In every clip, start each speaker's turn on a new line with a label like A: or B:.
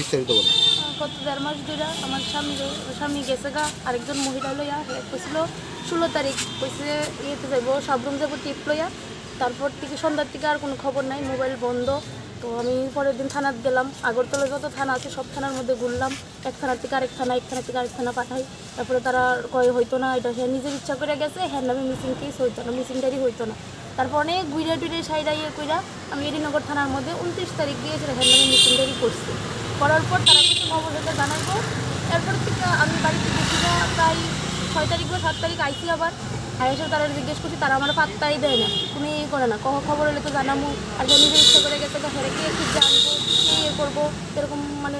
A: বিস্তারিত বলেন।
B: গত দেড় মাস ধরে আমার স্বামী স্বামী গেছে গা, আরেকজন মহিলা লইয়া কইছিল ষোলো তারিখ কইছে, ইয়েতে যাইব, সাবরুম যাব টিপ লইয়া। তারপর থেকে সন্ধ্যার থেকে আর কোনো খবর নাই, মোবাইল বন্ধ। তো আমি পরের দিন থানার গেলাম। আগরতলা যত থানা আছে, সব থানার মধ্যে ঘুরলাম। এক থানার থেকে আরেক থানা, এক থানা থেকে আরেক থানা পাঠাই। তারপরে তারা কয়, হইতো না, এটা হ্যাঁ নিজের ইচ্ছা করে গেছে হ্যাঁ নামে মিসিং কেস হইতো না মিসিং ডায়েরি হইতো না। তারপর অনেক গুইরা টুইরে সাইডা ইয়ে কইরা আমি এডিনগর থানার মধ্যে উনত্রিশ তারিখ গিয়েছিল হ্যাঁ নামে মিসিং করছি। করার পর তারা কিছু খবর জানাইবো। এরপর থেকে আমি বাড়িতে গেছি প্রায় ছয় তারিখ বা সাত তারিখ আইসি আবার। আর তারা জিজ্ঞেস করছি, তারা আমার পাত্তাই দেয় না। কোনো ইয়ে করে না কখ খবর হলে তো জানাব আর যে নিজের ইচ্ছা করে গেছে তো হেরে গিয়ে ঠিক জানব, কি ইয়ে করব, এরকম মানে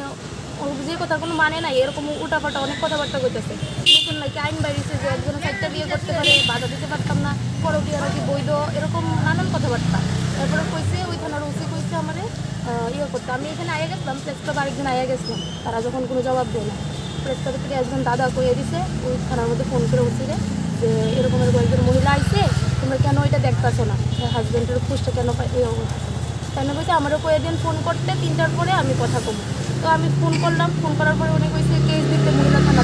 B: ও যে কথা কোনো মানে নাই, এরকম উল্টাপাল্টা অনেক কথাবার্তা করতেছে নতুন নাকি আইন বাইরেছে যে একজনের সাইডটা বিয়ে করতে পারে, বাধা দিতে পারতাম না পরও বিয়ে নাকি বৈধ, এরকম নানান কথাবার্তা। এরপরে কইছে, ওই থানার ওসি কইছে আমারে ইয়ে করতে। আমি এখানে আয়া গেছিলাম প্রেস ক্লাব আরেকদিন আয়া গেছিলাম তারা যখন কোনো জবাব দেয় না প্রেস ক্লাবের থেকে একজন দাদা কইয়ে দিছে, ওই থানার মধ্যে ফোন করে ওসিরে যে এরকম এরকম একজন মহিলা আইছে, তোমরা কেন এটা দেখতেছো না? হাজব্যান্ডের খুশটা কেন পাই এই অবস্থা তাই না বলছে আমারও কয়ে দিন ফোন করতে, তিনটার পরে আমি কথা কমু। তো আমি ফোন করলাম, ফোন করার পরে উনি কইছে, কেস দিতে মহিলা থানা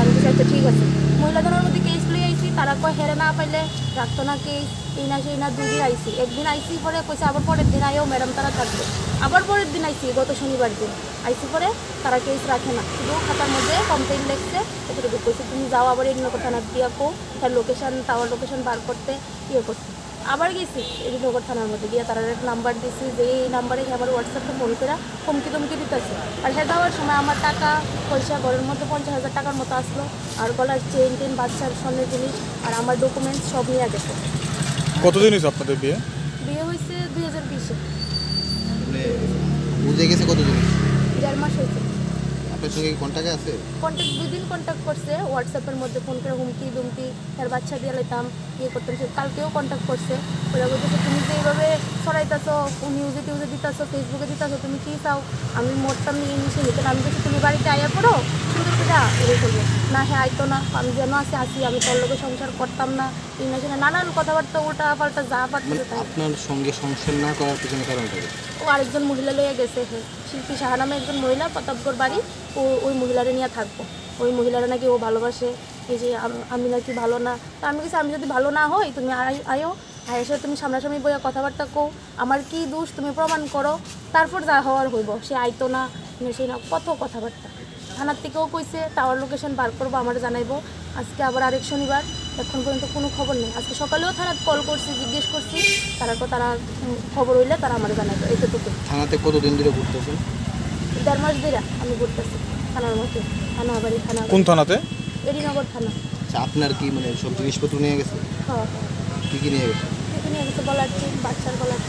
B: আমি বলছি আচ্ছা ঠিক আছে। মহিলা থানার মধ্যে কেস লই আইছি, তারা কয়, হেরে না পাইলে রাখতো না কেস, এই না সেই না দুদিন আইছি। একদিন আইসি পরে কইছে, আবার পরের দিন আইও, ম্যাডাম, তারা থাকবে। আবার পরের দিন আইসি গত শনিবার দিন। আইসি পরে তারা কেস রাখে না। শুধু খাতার মধ্যে কমপ্লেন লিখছে, এতটুকু কইছে, তুমি যাও আবার এই নগর থানার দিয়া কো তার লোকেশন টাওয়ার লোকেশন বার করতে ইয়ে করতে। আবার গেছি নগর থানার মধ্যে গিয়ে তারা একটা নাম্বার দিছি যে এই নাম্বারে আমার হোয়াটসঅ্যাপে ফোন করে হুমকি টুমকি দিতেছে। আর হ্যাঁ যাওয়ার সময় আমার টাকা পয়সা ঘরের মধ্যে পঞ্চাশ হাজার টাকার মতো আসলো আর গলার চেন টেন বাচ্চার স্বর্ণের জিনিস আর আমার ডকুমেন্টস সব নিয়ে গেছে।
C: কতদিন হয়েছে আপনাদের বিয়ে?
B: বিয়ে হয়েছে দুই হাজার বিশে।
A: মানে বুঝে গেছে কতদিন?
B: দেড় মাস হয়েছে।
A: আপনার সঙ্গে কন্টাক্ট আছে?
B: কন্টাক্ট দুই দিন কন্ট্যাক্ট করছে হোয়াটসঅ্যাপের মধ্যে ফোন করে হুমকি, দুমকি, তার বাচ্চা দিয়ে লাইতাম ইয়ে করতাম, সে কালকেও কন্টাক্ট করছে। ওরা বলতেছে, তুমি যে এইভাবে ছড়াইতেছো নিউজে টিউজে দিতেছো ফেসবুকে দিতেছো, তুমি কী চাও? আমি মরতাম নিয়ে নিচে নিতে আমি বলছি, তুমি বাড়িতে আয়া পড়ো করে না হ্যাঁ আইতো না আমি যেন আসে আসি আমি তোর লোকের সংসার করতাম না সেটা নানান কথাবার্তা উল্টা পাল্টা যা পারতেছে
A: মানে
B: তাই।
A: আপনার সঙ্গে সংসার না করার পিছনে কারণটা
B: ও আরেকজন মহিলা লইয়া গেছে। শিল্পী সাহা নামে একজন মহিলা প্রতাপগড় বাড়ি ও ওই মহিলারে নিয়ে থাকব। ওই মহিলারা নাকি ও ভালোবাসে এই যে আম- নাকি ভালো না। তা আমি কিছু আমি যদি ভালো না হই তুমি আয়ো আর এসে তুমি সামনাসামনি বইয়া কথাবার্তা কও। আমার কি দোষ তুমি প্রমাণ করো। তারপর যা হওয়ার হইব। সে আইতো না না সেই না কত কথাবার্তা। থানার থেকেও কইছে টাওয়ার লোকেশন বার করব আমার জানাইবো। আজকে আবার আরেক শনিবার এখন পর্যন্ত কোনো খবর নেই। আজকে সকালেও থানাত কল করছি জিজ্ঞেস করছি তারা তো তারা খবর হইলে তারা আমার জানাইবে এইটুকু
A: থানাতে কতদিন ধরে ঘুরতেছেন?
B: দেড় মাস ধরে আমি ঘুরতেছি থানার মধ্যে থানা বাড়ি থানা
C: কোন থানাতে?
B: এডিনগর থানা।
A: আচ্ছা আপনার কি মানে সব জিনিসপত্র নিয়ে গেছে?
B: হ্যাঁ।
A: কী কী নিয়ে গেছে?
B: থেকে নিয়ে গেছে চেন বাচ্চার গলার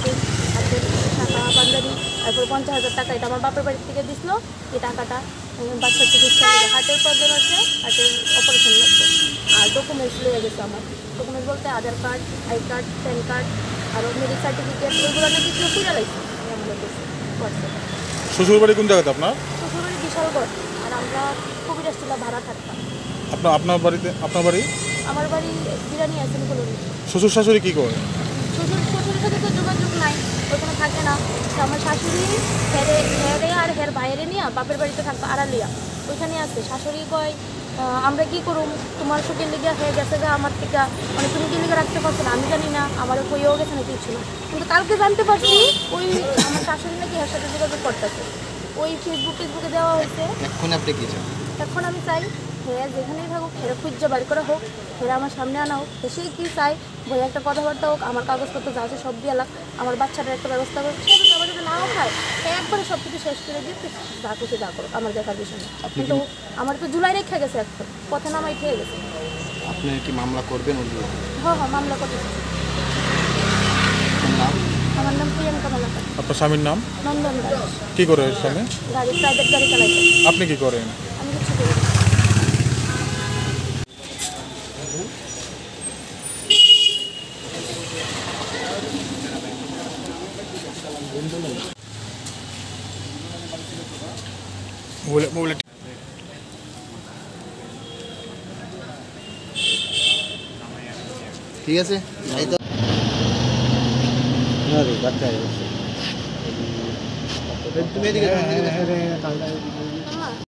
B: টাকা তারপর পঞ্চাশ হাজার টাকা এটা আমার বাপের বাড়ির থেকে দিছিল। এই টাকাটা উম, বাচ্চার চিকিৎসা লাগে হার্টের প্রবলেম আছে হার্টের অপারেশন লাগবে। আর ডকুমেন্টস গেছে আমার। ডকুমেন্টস বলতে Aadhaar card I card PAN card আরও মেডিক সার্টিফিকেট ওইগুলো নাকি কেউ খুঁজে লাগছে আমাদের কাছে হোয়াটসঅ্যাপে
C: শ্বশুর বাড়ি কোন জায়গাতে আপনার?
B: শ্বশুরবাড়ি বিশালগড়। আর আমরা ভাড়া থাকতাম।
C: আপনার আপনার বাড়িতে আপনার বাড়ি?
B: আমার বাড়ি কলোনি
C: শ্বশুর শাশুড়ি কী করে?
B: শ্বশুর সাথে তো যোগাযোগ নাই ওখানে থাকে না। তো আমার শাশুড়ি হেরে হেরে আর হের বাইরে নিয়ে বাপের বাড়িতে থাকতো আড়ালিয়া ওইখানে আছে। শাশুড়ি কয় আমরা কি করুম? তোমার সুখের লিগে হয়ে গেছে গা আমার থেকে। মানে তুমি কি লিগে রাখতে পারছ না? আমি জানি না আমার কইও গেছে না কিছু না। কিন্তু কালকে জানতে পারছি ওই আমার শাশুড়ি নাকি এর সাথে যোগাযোগ করতেছে। ওই ফেসবুক ফেসবুকে দেওয়া হয়েছে।
A: এখন আপনি কী চান?
B: এখন আমি চাই হেরা যেখানেই থাকুক হেরা খুঁজে বাড়ি করে হোক হেরা আমার সামনে আনা হোক। সেই কী চাই বই একটা কথাবার্তা হোক আমার কাগজপত্র যা আছে সব দিয়ে লাগ আমার বাচ্চাটার একটা ব্যবস্থা হোক সে আমার যদি নাও খায় একবারে সব কিছু শেষ করে দিয়ে যা খুশি যা করুক আমার দেখার বিষয় না। কিন্তু আমার তো জুলাই রেখে গেছে এখন পথে নামাই খেয়ে গেছে।
A: আপনি কি মামলা করবেন?
B: হ্যাঁ হ্যাঁ মামলা করতেছে আমার নাম প্রিয়াঙ্কা মালাকার।
C: আপনার স্বামীর নাম?
B: নন্দন
C: কী করে স্বামী?
B: গাড়ি প্রাইভেট গাড়ি চালাইছে
C: আপনি কি করেন
B: আমি কিছু করি না।
C: বলে বলে
A: ঠিক আছে এই তো না রে বাচ্চা তুমি এদিকে
D: পাল্টায়